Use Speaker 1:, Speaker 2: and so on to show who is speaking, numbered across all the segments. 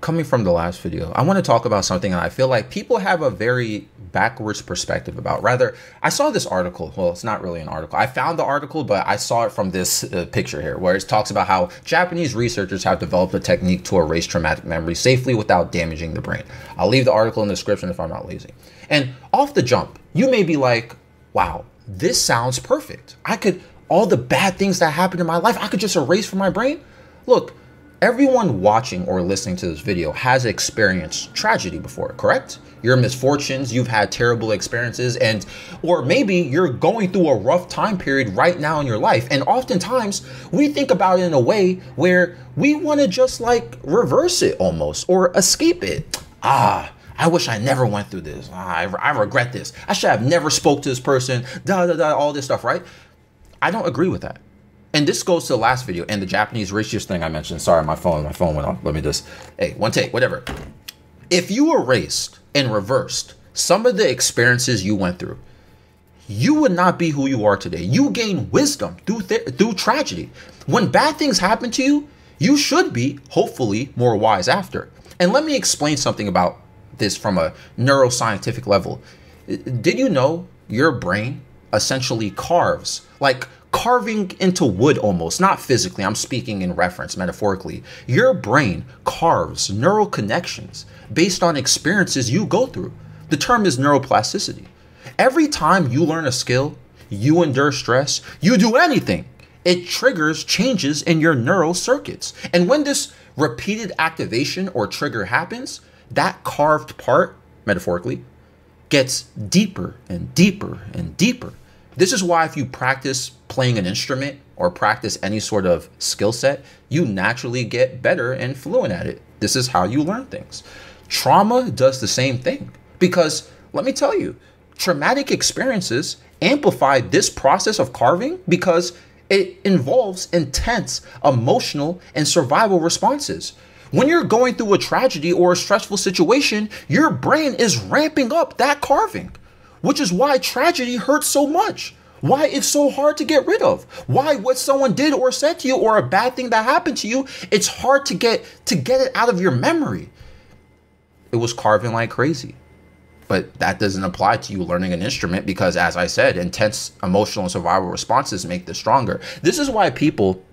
Speaker 1: coming from the last video, I want to talk about something I feel like people have a very backwards perspective about. Rather, I saw this article. Well, it's not really an article. I found the article, but I saw it from this uh, picture here, where it talks about how Japanese researchers have developed a technique to erase traumatic memories safely without damaging the brain. I'll leave the article in the description if I'm not lazy. And off the jump, you may be like, wow, this sounds perfect. I could, all the bad things that happened in my life, I could just erase from my brain. Look, everyone watching or listening to this video has experienced tragedy before, correct? Your misfortunes, you've had terrible experiences, and or maybe you're going through a rough time period right now in your life. And oftentimes we think about it in a way where we want to just like reverse it almost or escape it. Ah, I wish I never went through this. Ah, I, I regret this. I should have never spoke to this person. Da da da. All this stuff, right? I don't agree with that. And this goes to the last video and the Japanese racist thing I mentioned. Sorry, my phone, my phone went off. Let me just, hey, one take, whatever. If you erased and reversed some of the experiences you went through, you would not be who you are today. You gain wisdom through through tragedy. When bad things happen to you, you should be hopefully more wise after. And let me explain something about this from a neuroscientific level. Did you know your brain essentially carves like carving into wood almost, not physically, I'm speaking in reference metaphorically. Your brain carves neural connections based on experiences you go through. The term is neuroplasticity. Every time you learn a skill, you endure stress, you do anything, it triggers changes in your neural circuits. And when this repeated activation or trigger happens, that carved part, metaphorically, gets deeper and deeper and deeper. This is why if you practice playing an instrument or practice any sort of skill set, you naturally get better and fluent at it. This is how you learn things. Trauma does the same thing because let me tell you, traumatic experiences amplify this process of carving because it involves intense emotional and survival responses. When you're going through a tragedy or a stressful situation, your brain is ramping up that carving, which is why tragedy hurts so much. Why it's so hard to get rid of. Why what someone did or said to you or a bad thing that happened to you, it's hard to get to get it out of your memory. It was carving like crazy. But that doesn't apply to you learning an instrument because as I said, intense emotional and survival responses make this stronger. This is why people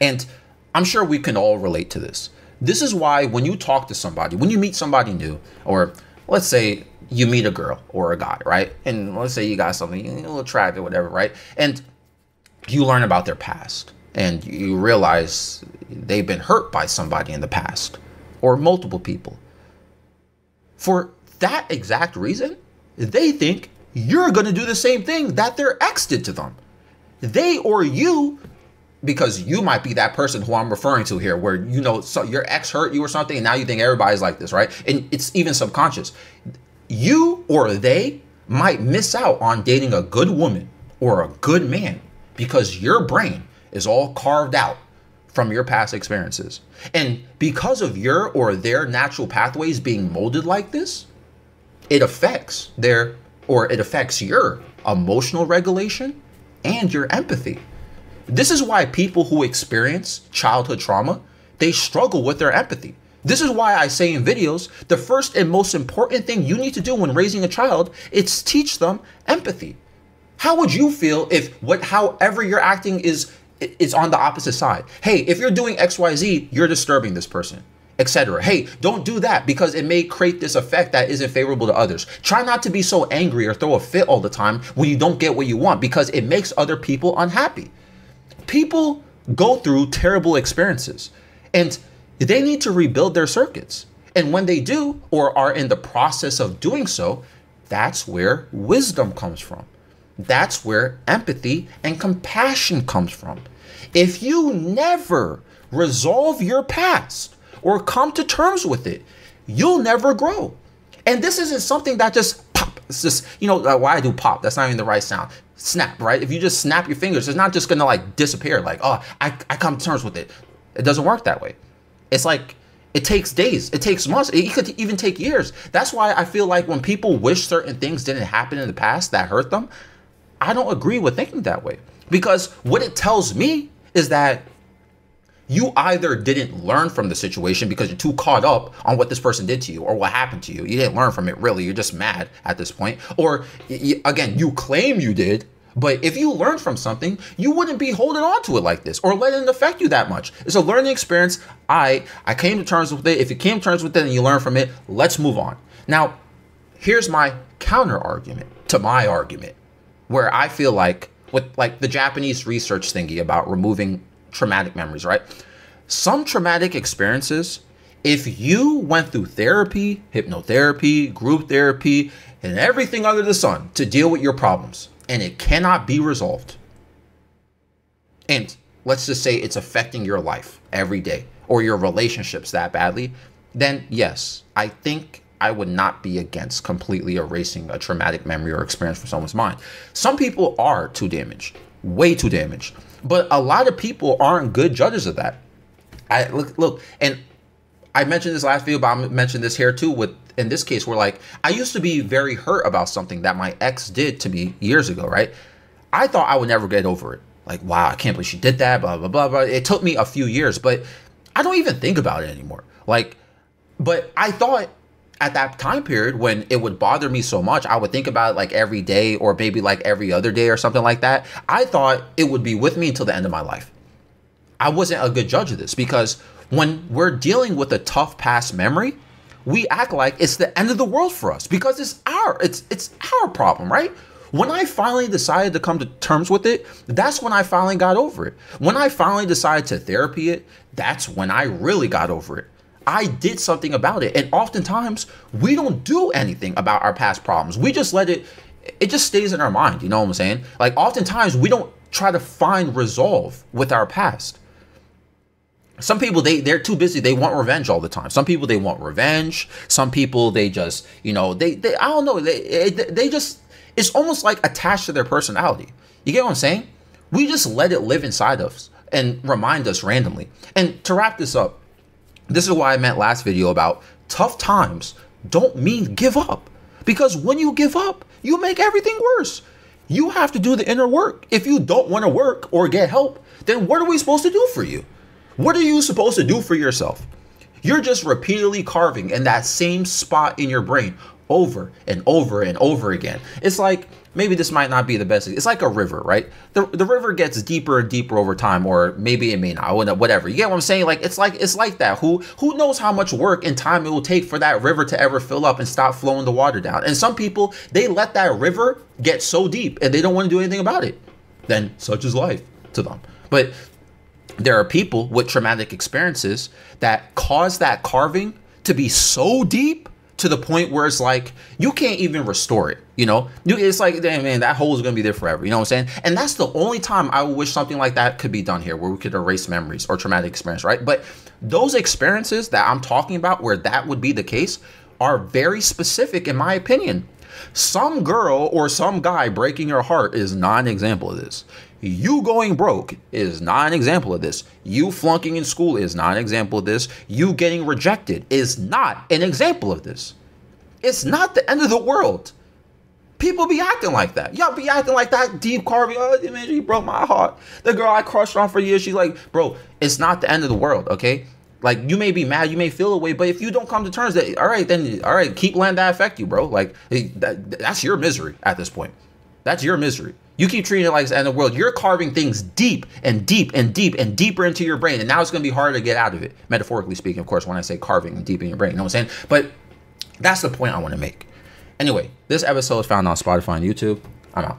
Speaker 1: and I'm sure we can all relate to this. This is why when you talk to somebody, when you meet somebody new, or let's say you meet a girl or a guy, right? And let's say you got something a little attractive, whatever, right? And you learn about their past and you realize they've been hurt by somebody in the past or multiple people. For that exact reason, they think you're going to do the same thing that their ex did to them. They or you because you might be that person who I'm referring to here, where you know so your ex hurt you or something, and now you think everybody's like this, right? And it's even subconscious you or they might miss out on dating a good woman or a good man because your brain is all carved out from your past experiences. And because of your or their natural pathways being molded like this, it affects their or it affects your emotional regulation and your empathy. This is why people who experience childhood trauma, they struggle with their empathy this is why I say in videos, the first and most important thing you need to do when raising a child is teach them empathy. How would you feel if what however you're acting is is on the opposite side? Hey, if you're doing XYZ, you're disturbing this person etc. Hey, don't do that because it may create this effect that isn't favorable to others. Try not to be so angry or throw a fit all the time when you don't get what you want because it makes other people unhappy. People go through terrible experiences. And they need to rebuild their circuits. And when they do, or are in the process of doing so, that's where wisdom comes from. That's where empathy and compassion comes from. If you never resolve your past or come to terms with it, you'll never grow. And this isn't something that just pop. It's just, you know, why I do pop. That's not even the right sound. Snap, right? If you just snap your fingers, it's not just gonna like disappear. Like, oh, I, I come to terms with it. It doesn't work that way. It's like it takes days, it takes months, it could even take years. That's why I feel like when people wish certain things didn't happen in the past that hurt them, I don't agree with thinking that way. Because what it tells me is that you either didn't learn from the situation because you're too caught up on what this person did to you or what happened to you. You didn't learn from it really. You're just mad at this point. Or again, you claim you did, but if you learned from something, you wouldn't be holding on to it like this or letting it affect you that much. It's a learning experience. I I came to terms with it. If you came to terms with it and you learn from it, let's move on. Now, here's my counter argument to my argument, where I feel like with like the Japanese research thingy about removing traumatic memories, right? Some traumatic experiences, if you went through therapy, hypnotherapy, group therapy, and everything under the sun to deal with your problems, and it cannot be resolved, and let's just say it's affecting your life every day or your relationships that badly, then yes, I think I would not be against completely erasing a traumatic memory or experience from someone's mind. Some people are too damaged, way too damaged. But a lot of people aren't good judges of that. I look look and I mentioned this last video, but I mentioned this here too. With in this case, where like I used to be very hurt about something that my ex did to me years ago, right? I thought I would never get over it. Like, wow, I can't believe she did that, blah blah blah blah. It took me a few years, but I don't even think about it anymore. Like, but I thought at that time period when it would bother me so much, I would think about it like every day or maybe like every other day or something like that. I thought it would be with me until the end of my life. I wasn't a good judge of this because when we're dealing with a tough past memory, we act like it's the end of the world for us because it's our it's it's our problem, right? When I finally decided to come to terms with it, that's when I finally got over it. When I finally decided to therapy it, that's when I really got over it. I did something about it. And oftentimes we don't do anything about our past problems. We just let it, it just stays in our mind. You know what I'm saying? Like oftentimes we don't try to find resolve with our past. Some people they they're too busy. They want revenge all the time. Some people they want revenge. Some people they just you know they they I don't know they they just it's almost like attached to their personality. You get what I'm saying? We just let it live inside us and remind us randomly. And to wrap this up, this is why I meant last video about tough times don't mean give up. Because when you give up, you make everything worse. You have to do the inner work. If you don't want to work or get help, then what are we supposed to do for you? What are you supposed to do for yourself? You're just repeatedly carving in that same spot in your brain over and over and over again. It's like maybe this might not be the best. It's like a river, right? The, the river gets deeper and deeper over time, or maybe it may not, whatever. You get what I'm saying? Like it's like it's like that. Who who knows how much work and time it will take for that river to ever fill up and stop flowing the water down? And some people they let that river get so deep and they don't want to do anything about it. Then such is life to them. But there are people with traumatic experiences that cause that carving to be so deep to the point where it's like you can't even restore it. You know, it's like, damn man, that hole is gonna be there forever. You know what I'm saying? And that's the only time I wish something like that could be done here, where we could erase memories or traumatic experience, right? But those experiences that I'm talking about, where that would be the case, are very specific, in my opinion. Some girl or some guy breaking your heart is not an example of this. You going broke is not an example of this. You flunking in school is not an example of this. You getting rejected is not an example of this. It's not the end of the world. People be acting like that. Y'all be acting like that deep carving. Oh, man, she broke my heart. The girl I crushed on for years, she's like, bro, it's not the end of the world, okay? Like you may be mad, you may feel a way, but if you don't come to terms that, all right, then all right, keep letting that affect you, bro. Like eh, that, that's your misery at this point. That's your misery. You keep treating it like it's the end of the world. You're carving things deep and deep and deep and deeper into your brain, and now it's going to be harder to get out of it. Metaphorically speaking, of course, when I say carving and deep in your brain, you know what I'm saying? But that's the point I want to make. Anyway, this episode is found on Spotify and YouTube. I'm out.